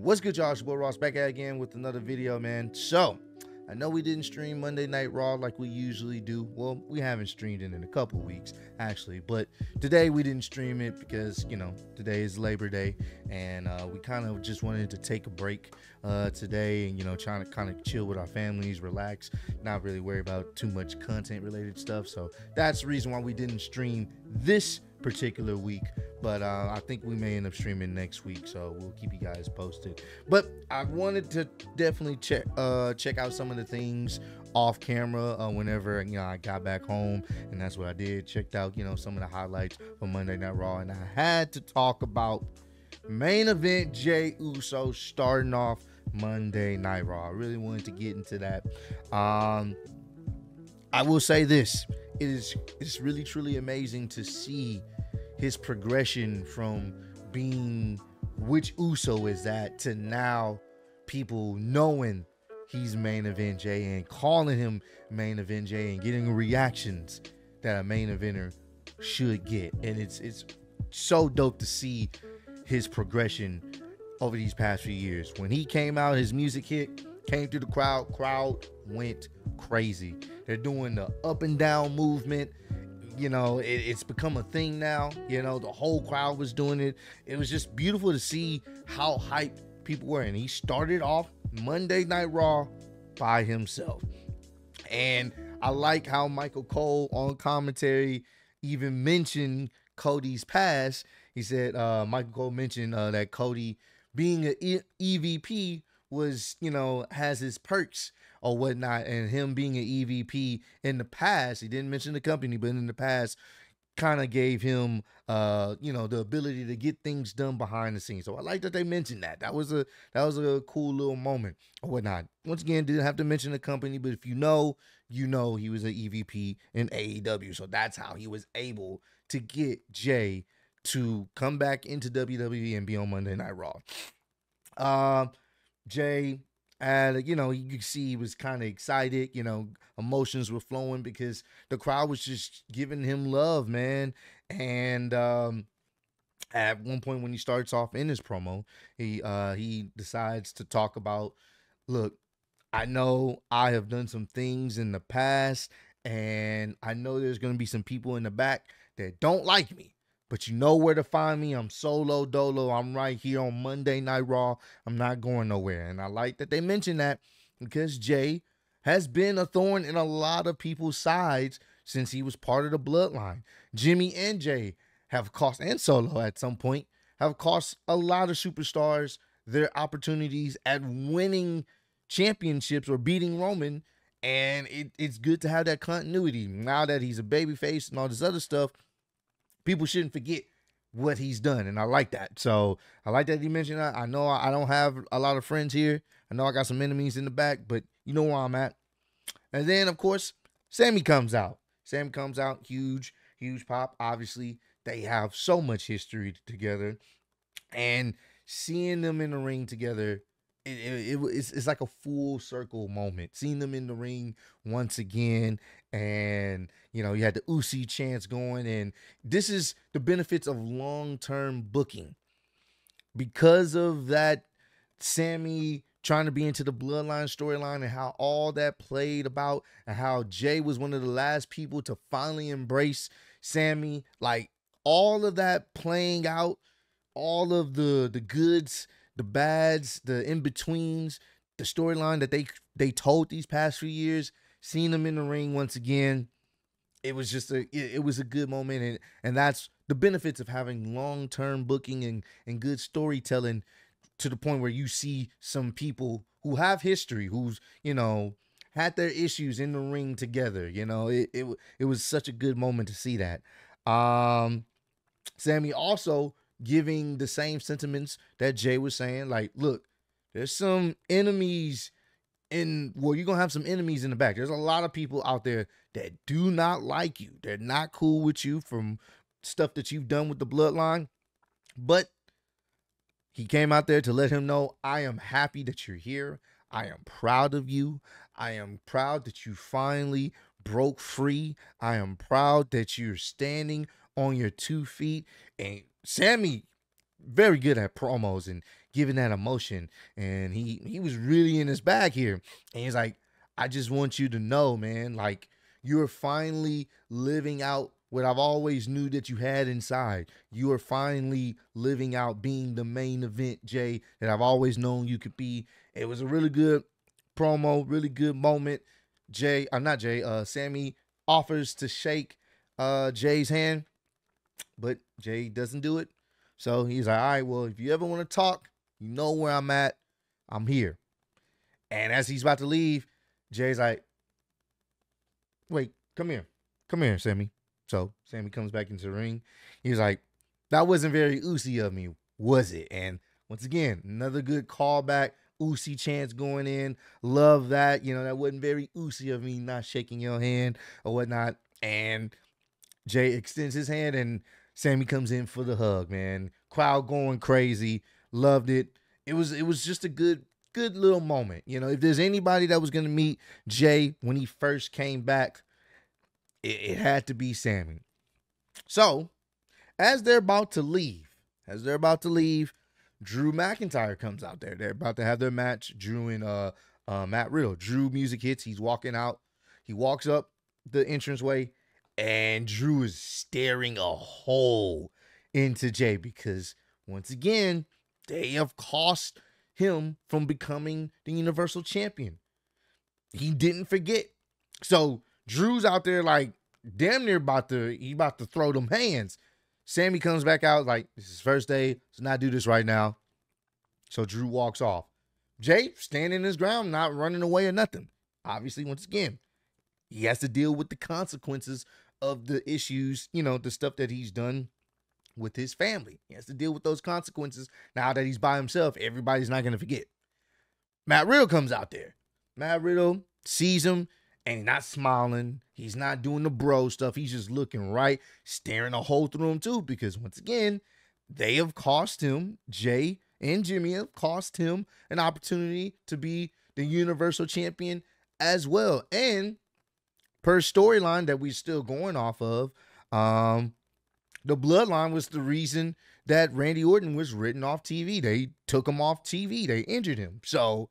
What's good, y'all? It's your boy Ross back at again with another video, man. So, I know we didn't stream Monday Night Raw like we usually do. Well, we haven't streamed it in a couple weeks, actually. But today we didn't stream it because, you know, today is Labor Day. And uh, we kind of just wanted to take a break uh, today and, you know, trying to kind of chill with our families, relax, not really worry about too much content related stuff. So that's the reason why we didn't stream this particular week but uh, I think we may end up streaming next week, so we'll keep you guys posted. But I wanted to definitely check uh, check out some of the things off camera uh, whenever you know I got back home, and that's what I did. Checked out you know some of the highlights from Monday Night Raw, and I had to talk about main event Jey Uso starting off Monday Night Raw. I really wanted to get into that. Um, I will say this: it is it's really truly amazing to see his progression from being which Uso is that to now people knowing he's main event Jey and calling him main event Jey and getting reactions that a main eventer should get. And it's it's so dope to see his progression over these past few years. When he came out, his music hit, came through the crowd, crowd went crazy. They're doing the up and down movement you know, it, it's become a thing now. You know, the whole crowd was doing it. It was just beautiful to see how hyped people were. And he started off Monday Night Raw by himself. And I like how Michael Cole on commentary even mentioned Cody's past. He said uh, Michael Cole mentioned uh, that Cody being an EVP was, you know, has his perks or whatnot, and him being an EVP in the past, he didn't mention the company, but in the past, kind of gave him uh you know the ability to get things done behind the scenes. So i like that they mentioned that. That was a that was a cool little moment or whatnot. Once again didn't have to mention the company but if you know you know he was an evp in aew so that's how he was able to get jey to come back into wwe and be on monday night raw. Uh, jey and you know you could see he was kind of excited you know emotions were flowing because the crowd was just giving him love man. And um at one point when he starts off in his promo he uh he decides to talk about look i know i have done some things in the past and i know there's going to be some people in the back that don't like me but you know where to find me. I'm solo dolo. I'm right here on Monday Night Raw. I'm not going nowhere. And I like that they mentioned that because Jey has been a thorn in a lot of people's sides since he was part of the bloodline. Jimmy and Jey have cost, and Solo at some point, have cost a lot of superstars their opportunities at winning championships or beating Roman. And it, it's good to have that continuity. Now that he's a babyface and all this other stuff, people shouldn't forget what he's done, and I like that. So I like that he mentioned that. I know I don't have a lot of friends here. I know I got some enemies in the back, but you know where I'm at. And then of course, Sami comes out. Sam comes out, huge, huge pop. Obviously, they have so much history together, and seeing them in the ring together it, it, it's, it's like a full circle moment. Seeing them in the ring once again, and you know, you had the Ucey chance going, and this is the benefits of long term booking because of that. Sami trying to be into the bloodline storyline and how all that played about, and how Jey was one of the last people to finally embrace Sami Like all of that playing out, all of the the goods the bads, the in betweens, the storyline that they they told these past few years, seeing them in the ring once again, it was just a it, it was a good moment, and and that's the benefits of having long term booking and and good storytelling to the point where you see some people who have history, who's you know had their issues in the ring together. You know, it it it was such a good moment to see that. Um, Sami also giving the same sentiments that Jey was saying. Like, look, there's some enemies in well, you're gonna have some enemies in the back. There's a lot of people out there that do not like you. They're not cool with you from stuff that you've done with the bloodline. But he came out there to let him know, I am happy that you're here. I am proud of you. I am proud that you finally broke free. I am proud that you're standing on your two feet and Sami, very good at promos and giving that emotion. And he he was really in his bag here. And he's like, I just want you to know, man, like you're finally living out what I've always knew that you had inside. You are finally living out being the main event, Jey, that I've always known you could be. It was a really good promo, really good moment. Jey, I'm uh, not Jey, uh Sami offers to shake uh Jey's hand, but Jey doesn't do it. So he's like, all right, well, if you ever want to talk, you know where I'm at. I'm here. And as he's about to leave, Jey's like, wait, come here. Come here, Sami. So Sami comes back into the ring. He's like, that wasn't very Ucey of me, was it? And once again, another good callback. Ucey chance going in. Love that. You know, that wasn't very Ucey of me not shaking your hand or whatnot. And Jey extends his hand and Sami comes in for the hug, man. Crowd going crazy. Loved it. It was it was just a good good little moment. You know, if there's anybody that was gonna meet Jey when he first came back, it, it had to be Sami. So, as they're about to leave, as they're about to leave, Drew McIntyre comes out there. They're about to have their match. Drew and uh, uh Matt Riddle. Drew music hits. He's walking out. He walks up the entranceway and Drew is staring a hole into Jey because once again, they have cost him from becoming the Universal Champion. He didn't forget. So Drew's out there like damn near about to he about to throw them hands. Sami comes back out like this is first day, Let's not do this right now. So Drew walks off. Jey standing his ground, not running away or nothing. Obviously, once again, he has to deal with the consequences of the issues, you know, the stuff that he's done with his family. He has to deal with those consequences now that he's by himself. Everybody's not going to forget. Matt Riddle comes out there. Matt Riddle sees him and he's not smiling. He's not doing the bro stuff. He's just looking right, staring a hole through him too. Because once again, they have cost him, Jey and Jimmy have cost him an opportunity to be the Universal Champion as well. And per storyline that we're still going off of, um, the bloodline was the reason that Randy Orton was written off TV. They took him off TV. They injured him. So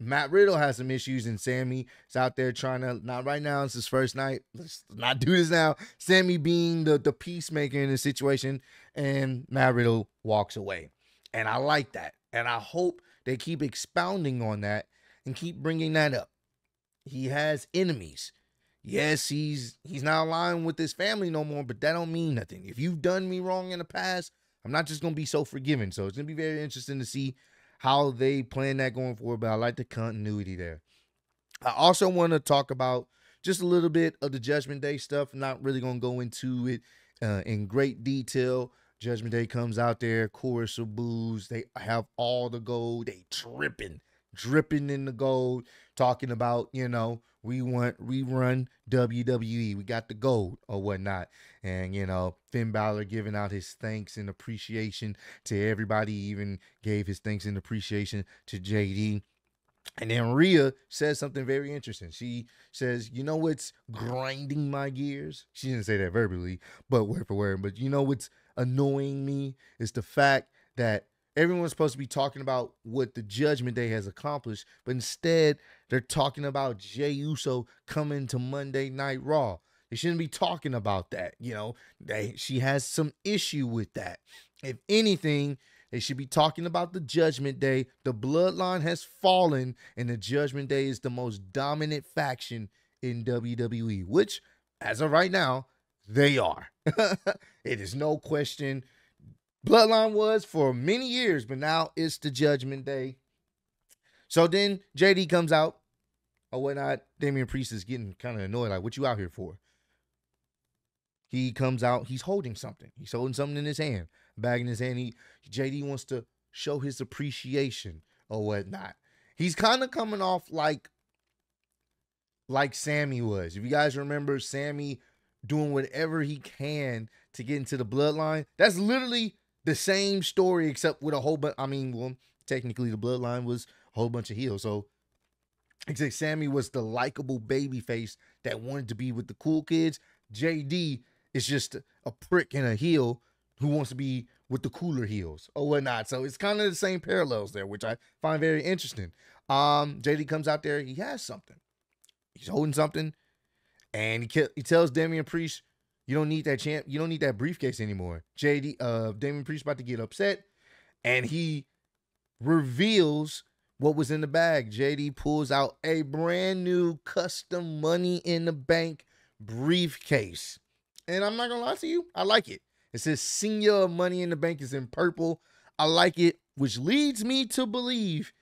Matt Riddle has some issues, and Sami is out there trying to not right now. It's his first night. Let's not do this now. Sami being the the peacemaker in the situation, and Matt Riddle walks away. And I like that, and I hope they keep expounding on that and keep bringing that up. He has enemies yes, he's he's not aligned with his family no more, but that don't mean nothing. If you've done me wrong in the past, I'm not just gonna be so forgiving. So it's gonna be very interesting to see how they plan that going forward. But I like the continuity there. I also want to talk about just a little bit of the Judgment Day stuff. I'm not really gonna go into it uh, in great detail. Judgment Day comes out there, chorus of boos. They have all the gold. They dripping, dripping in the gold, talking about you know we want rerun WWE. We got the gold or whatnot. And, you know, Finn Balor giving out his thanks and appreciation to everybody, even gave his thanks and appreciation to JD. And then Rhea says something very interesting. She says, You know what's grinding my gears? She didn't say that verbally, but word for word. But you know what's annoying me is the fact that everyone's supposed to be talking about what the Judgment Day has accomplished, but instead they're talking about Jey Uso coming to Monday Night Raw. They shouldn't be talking about that. You know, they she has some issue with that. If anything, they should be talking about the Judgment Day. The bloodline has fallen, and the Judgment Day is the most dominant faction in WWE, which, as of right now, they are. it is no question. Bloodline was for many years, but now it's the Judgment Day. So then JD comes out oh, or whatnot. Damian Priest is getting kind of annoyed. Like, what you out here for? He comes out. He's holding something. He's holding something in his hand, bag in his hand. He JD wants to show his appreciation or whatnot. He's kind of coming off like like Sami was. If you guys remember Sami doing whatever he can to get into the bloodline, that's literally the same story except with a whole bunch. I mean, well, technically the bloodline was a whole bunch of heels. So except Sami was the likable baby face that wanted to be with the cool kids. JD is just a prick and a heel who wants to be with the cooler heels or whatnot. So it's kind of the same parallels there, which I find very interesting. Um, JD comes out there, he has something. He's holding something, and he he tells Damian Priest, "You don't need that champ. You don't need that briefcase anymore." JD, uh, Damian Priest about to get upset, and he reveals what was in the bag. JD pulls out a brand new custom money in the bank briefcase. And I'm not gonna lie to you, I like it. It says señor money in the bank is in purple. I like it, which leads me to believe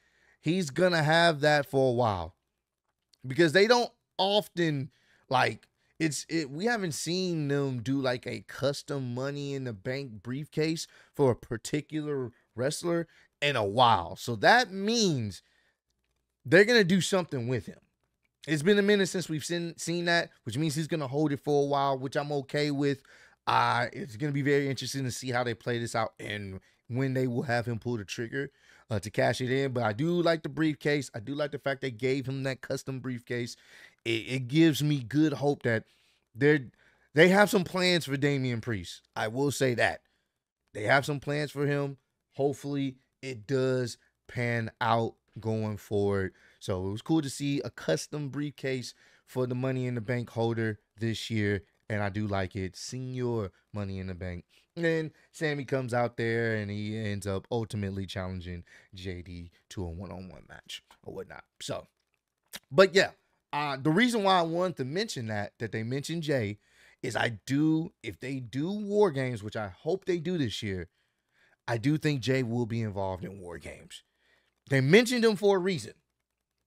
he's gonna have that for a while. Because they don't often like it's it we haven't seen them do like a custom money in the bank briefcase for a particular wrestler in a while. So that means they're gonna do something with him. It's been a minute since we've seen seen that, which means he's gonna hold it for a while, which I'm okay with. Uh, it's gonna be very interesting to see how they play this out and when they will have him pull the trigger uh, to cash it in. But I do like the briefcase. I do like the fact they gave him that custom briefcase. It, it gives me good hope that they're they have some plans for Damian Priest. I will say that they have some plans for him. Hopefully, it does pan out going forward. So it was cool to see a custom briefcase for the Money in the Bank holder this year, and I do like it. Señor Money in the Bank. And Sami comes out there and he ends up ultimately challenging JD to a one-on-one match or whatnot. So, but yeah, uh, the reason why I wanted to mention that that they mentioned Jey is I do if they do war games, which I hope they do this year, I do think Jey will be involved in war games. They mentioned him for a reason.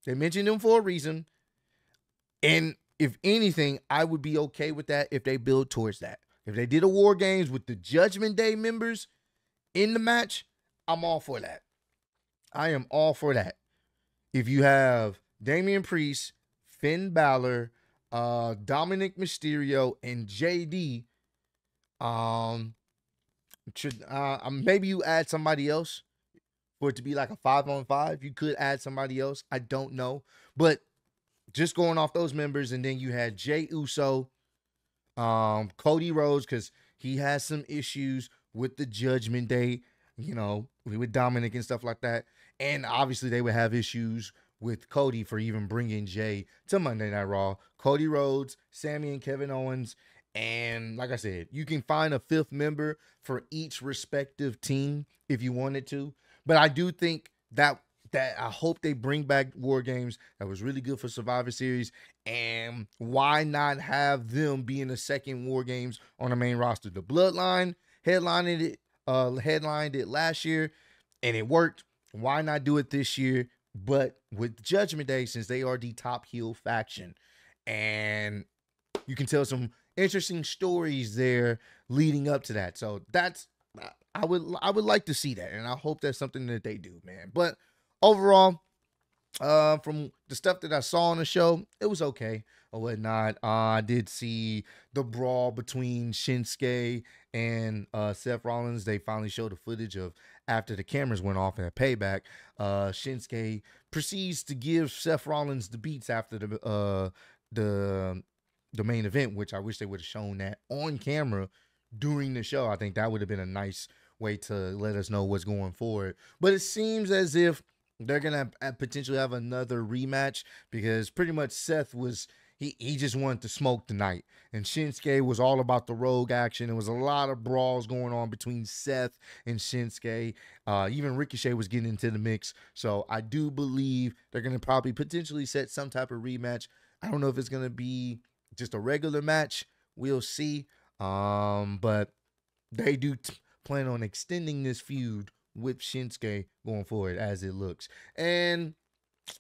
They mentioned him for a reason. And if anything, I would be okay with that if they build towards that. If they did a war games with the Judgment Day members in the match, I'm all for that. I am all for that. If you have Damian Priest, Finn Balor, uh, Dominik Mysterio, and JD, um, should uh, um, maybe you add somebody else for it to be like a five on five. You could add somebody else. I don't know. But just going off those members, and then you had Jey Uso, um, Cody Rhodes, because he has some issues with the judgment day, you know, with Dominik and stuff like that. And obviously they would have issues with Cody for even bringing Jey to Monday Night Raw. Cody Rhodes, Sami and Kevin Owens, and like I said, you can find a fifth member for each respective team if you wanted to. But I do think that that I hope they bring back War Games. That was really good for Survivor Series. And why not have them be in the second War Games on the main roster? The Bloodline headlined it, uh, headlined it last year, and it worked. Why not do it this year? But with Judgment Day, since they are the top heel faction, and you can tell some interesting stories there leading up to that. So that's I would I would like to see that, and I hope that's something that they do, man. But overall, uh, from the stuff that I saw on the show, it was okay or whatnot. Uh, I did see the brawl between Shinsuke and uh, Seth Rollins. They finally showed the footage of after the cameras went off at Payback. Uh, Shinsuke proceeds to give Seth Rollins the beats after the uh the the main event, which I wish they would have shown that on camera during the show. I think that would have been a nice way to let us know what's going forward. But it seems as if they're gonna potentially have another rematch because pretty much Seth was he he just wanted to smoke tonight, and Shinsuke was all about the rogue action. There was a lot of brawls going on between Seth and Shinsuke. Uh, even Ricochet was getting into the mix. So I do believe they're gonna probably potentially set some type of rematch. I don't know if it's gonna be just a regular match. We'll see. Um, but they do plan on extending this feud with Shinsuke going forward as it looks. And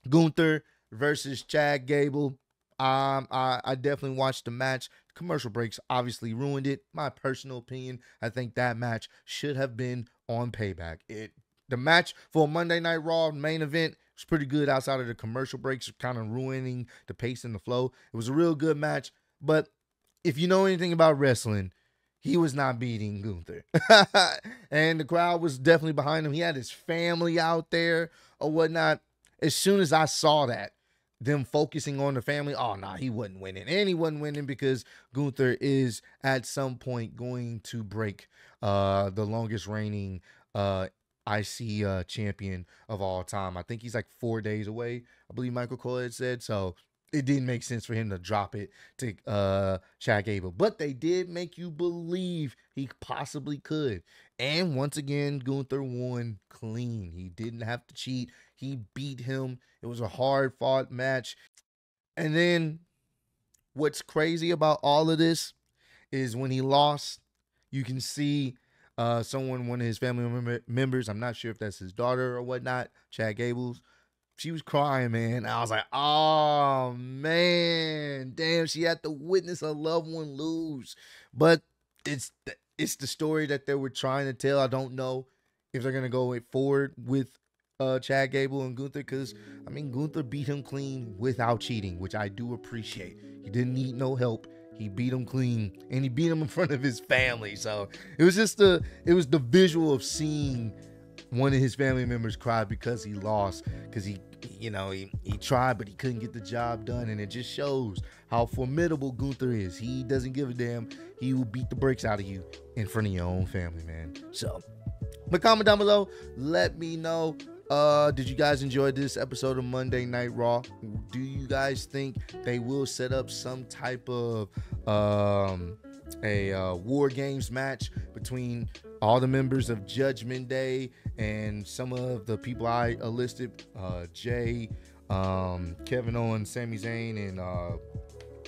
Gunther versus Chad Gable. Um, I, I definitely watched the match. Commercial breaks obviously ruined it. My personal opinion, I think that match should have been on payback. It the match for Monday Night Raw main event was pretty good outside of the commercial breaks, kind of ruining the pace and the flow. It was a real good match, but if you know anything about wrestling, he was not beating Gunther. and the crowd was definitely behind him. He had his family out there or whatnot. As soon as I saw that, them focusing on the family, oh, nah, he wasn't winning. And he wasn't winning because Gunther is at some point going to break uh, the longest reigning uh, IC uh, champion of all time. I think he's like four days away. I believe Michael Cole said so. It didn't make sense for him to drop it to uh, Chad Gable, but they did make you believe he possibly could. And once again, Gunther won clean. He didn't have to cheat. He beat him. It was a hard fought match. And then what's crazy about all of this is when he lost, you can see uh, someone, one of his family member, members, I'm not sure if that's his daughter or whatnot, Chad Gable's, she was crying, man. I was like, oh man, damn, she had to witness a loved one lose. But it's the, it's the story that they were trying to tell. I don't know if they're gonna go forward with uh, Chad Gable and Gunther because I mean Gunther beat him clean without cheating, which I do appreciate. He didn't need no help. He beat him clean and he beat him in front of his family. So it was just the it was the visual of seeing one of his family members cry because he lost because he you know he, he tried but he couldn't get the job done and it just shows how formidable Gunther is. He doesn't give a damn. He will beat the brakes out of you in front of your own family, man. So but comment down below. Let me know uh, did you guys enjoy this episode of Monday Night Raw? Do you guys think they will set up some type of um, a uh, War Games match between all the members of Judgment Day and some of the people I listed? Uh, Jey, um, Kevin Owens, Sami Zayn, and uh,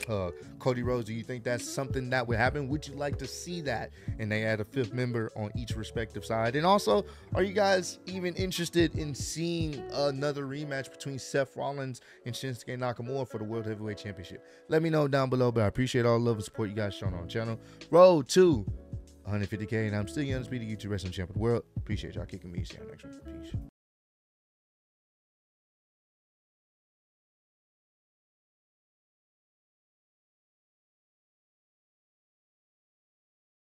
uh, Cody Rhodes. Do you think that's something that would happen? Would you like to see that? And they add a fifth member on each respective side. And also, are you guys even interested in seeing another rematch between Seth Rollins and Shinsuke Nakamura for the World Heavyweight Championship? Let me know down below. But I appreciate all the love and support you guys showing on the channel. Road to 150k, and I'm still the YouTube wrestling champion world. Appreciate y'all kicking me. See y'all next one. Peace.